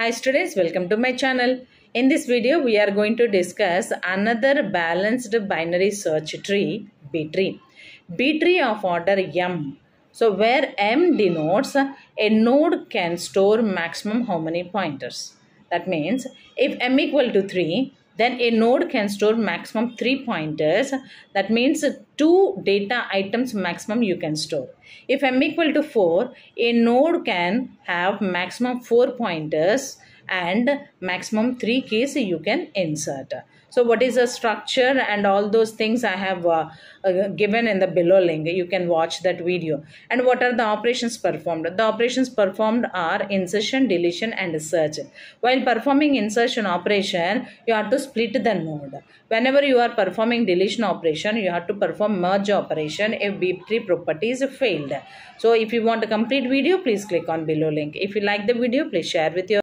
Hi students, welcome to my channel. In this video, we are going to discuss another balanced binary search tree, B tree. B tree of order M. So where M denotes a node can store maximum how many pointers. That means if M equal to 3, then a node can store maximum 3 pointers. That means 2 data items maximum you can store. If M equal to 4, a node can have maximum 4 pointers and maximum 3 keys you can insert. So what is the structure and all those things I have uh, uh, given in the below link. You can watch that video. And what are the operations performed? The operations performed are insertion, deletion and search. While performing insertion operation, you have to split the node. Whenever you are performing deletion operation, you have to perform merge operation if B-tree property is failed. So if you want a complete video, please click on below link. If you like the video, please share with your